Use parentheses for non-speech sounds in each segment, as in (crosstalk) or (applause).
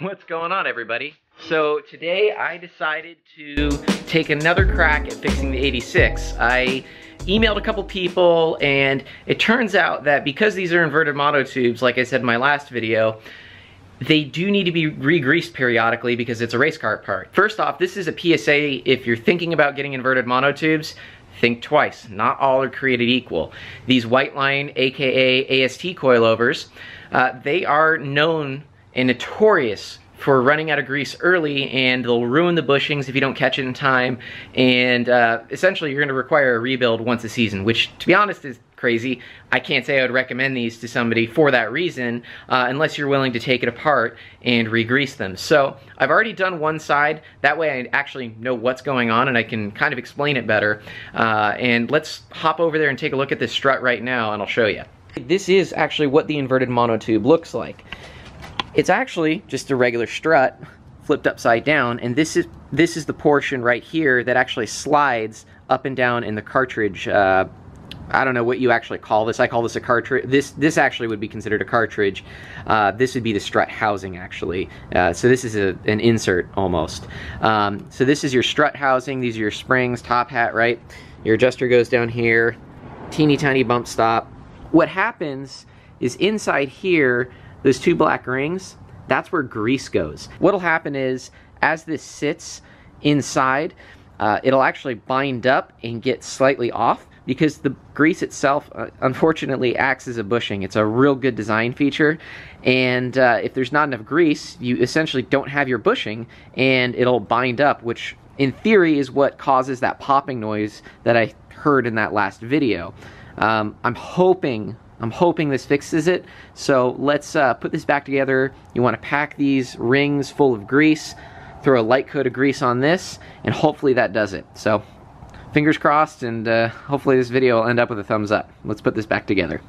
What's going on everybody? So today I decided to take another crack at fixing the 86. I emailed a couple people and it turns out that because these are inverted monotubes, like I said in my last video, they do need to be re-greased periodically because it's a race car part. First off, this is a PSA if you're thinking about getting inverted monotubes, think twice. Not all are created equal. These Whiteline, aka AST coilovers, uh, they are known and notorious for running out of grease early and they'll ruin the bushings if you don't catch it in time and uh, essentially you're going to require a rebuild once a season which to be honest is crazy. I can't say I would recommend these to somebody for that reason uh, unless you're willing to take it apart and re-grease them. So I've already done one side. That way I actually know what's going on and I can kind of explain it better. Uh, and let's hop over there and take a look at this strut right now and I'll show you. This is actually what the inverted monotube looks like. It's actually just a regular strut flipped upside down and this is this is the portion right here that actually slides up and down in the cartridge uh, I don't know what you actually call this. I call this a cartridge. This this actually would be considered a cartridge. Uh, this would be the strut housing actually. Uh, so this is a, an insert almost. Um, so this is your strut housing. These are your springs, top hat, right? Your adjuster goes down here. Teeny tiny bump stop. What happens is inside here, those two black rings, that's where grease goes. What'll happen is, as this sits inside, uh, it'll actually bind up and get slightly off because the grease itself uh, unfortunately acts as a bushing. It's a real good design feature and uh, if there's not enough grease you essentially don't have your bushing and it'll bind up which in theory is what causes that popping noise that I heard in that last video. Um, I'm hoping I'm hoping this fixes it. So let's uh, put this back together. You want to pack these rings full of grease, throw a light coat of grease on this, and hopefully that does it. So fingers crossed, and uh, hopefully this video will end up with a thumbs up. Let's put this back together.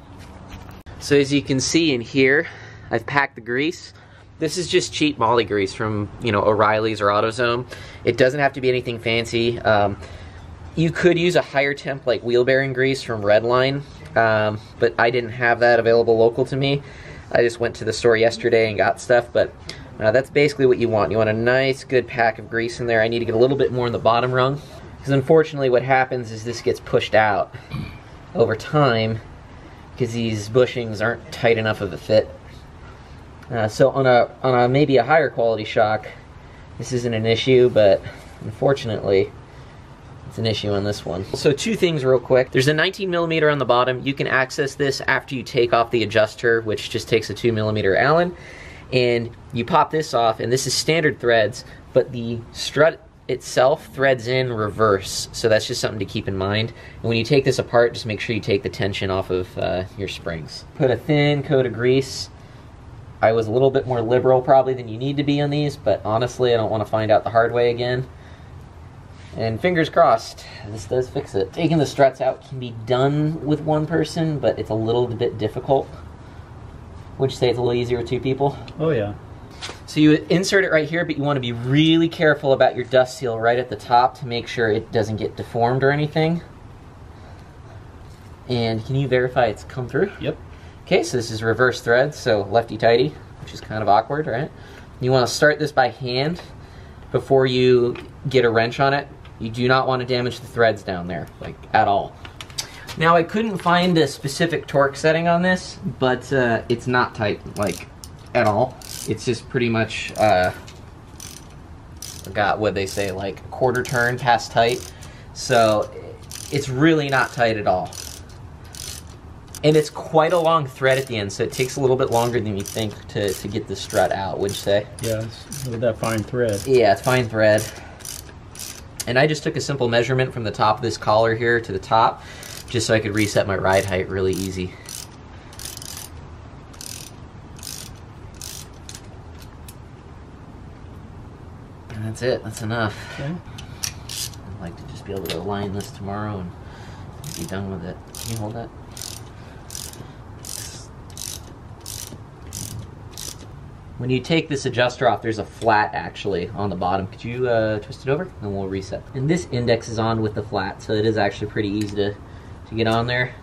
So as you can see in here, I've packed the grease. This is just cheap moly grease from, you know, O'Reilly's or AutoZone. It doesn't have to be anything fancy. Um, you could use a higher temp like wheel bearing grease from Redline um, but I didn't have that available local to me. I just went to the store yesterday and got stuff, but uh, that's basically what you want. You want a nice, good pack of grease in there. I need to get a little bit more in the bottom rung, because unfortunately what happens is this gets pushed out over time, because these bushings aren't tight enough of a fit. Uh, so on a, on a maybe a higher quality shock, this isn't an issue, but unfortunately, it's an issue on this one. So two things real quick. There's a 19 millimeter on the bottom. You can access this after you take off the adjuster, which just takes a two millimeter Allen. And you pop this off, and this is standard threads, but the strut itself threads in reverse, so that's just something to keep in mind. And when you take this apart, just make sure you take the tension off of uh, your springs. Put a thin coat of grease. I was a little bit more liberal probably than you need to be on these, but honestly, I don't want to find out the hard way again. And fingers crossed, this does fix it. Taking the struts out can be done with one person, but it's a little bit difficult. Would you say it's a little easier with two people? Oh yeah. So you insert it right here, but you want to be really careful about your dust seal right at the top to make sure it doesn't get deformed or anything. And can you verify it's come through? Yep. Okay, so this is reverse thread, so lefty-tighty, which is kind of awkward, right? You want to start this by hand before you get a wrench on it you do not want to damage the threads down there, like at all. Now I couldn't find a specific torque setting on this, but uh, it's not tight, like, at all. It's just pretty much, uh, got what they say, like a quarter turn past tight. So it's really not tight at all. And it's quite a long thread at the end, so it takes a little bit longer than you think to, to get the strut out, would you say? Yeah, with that fine thread. Yeah, it's fine thread. And I just took a simple measurement from the top of this collar here to the top, just so I could reset my ride height really easy. And that's it, that's enough. Okay. I'd like to just be able to align this tomorrow and be done with it. Can you hold that? When you take this adjuster off, there's a flat actually on the bottom. Could you uh, twist it over and we'll reset. And this index is on with the flat, so it is actually pretty easy to, to get on there.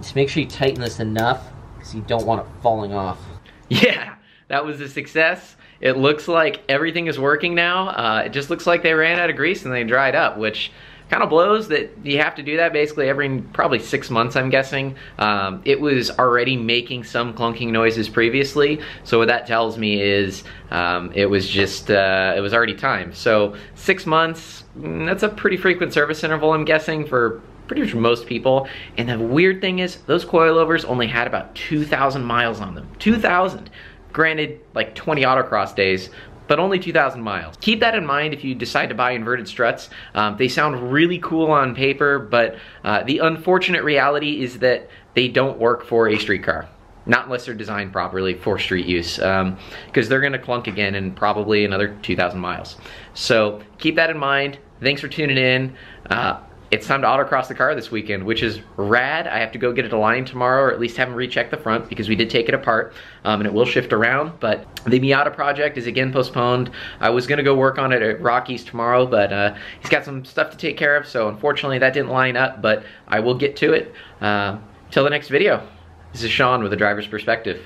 Just make sure you tighten this enough because you don't want it falling off. (laughs) Yeah, that was a success. It looks like everything is working now. Uh, it just looks like they ran out of grease and they dried up, which kind of blows that you have to do that basically every probably six months I'm guessing. Um, it was already making some clunking noises previously so what that tells me is um, it was just uh, it was already time. So six months mm, that's a pretty frequent service interval I'm guessing for pretty much most people and the weird thing is those coilovers only had about 2,000 miles on them. 2,000! Granted, like 20 autocross days, but only 2,000 miles. Keep that in mind if you decide to buy inverted struts. Um, they sound really cool on paper, but uh, the unfortunate reality is that they don't work for a street car. Not unless they're designed properly for street use, because um, they're gonna clunk again in probably another 2,000 miles. So keep that in mind. Thanks for tuning in. Uh, it's time to autocross the car this weekend, which is rad. I have to go get it aligned tomorrow, or at least have them recheck the front, because we did take it apart, um, and it will shift around, but the Miata project is again postponed. I was gonna go work on it at Rockies tomorrow, but uh, he's got some stuff to take care of, so unfortunately that didn't line up, but I will get to it. Uh, till the next video, this is Sean with a driver's perspective.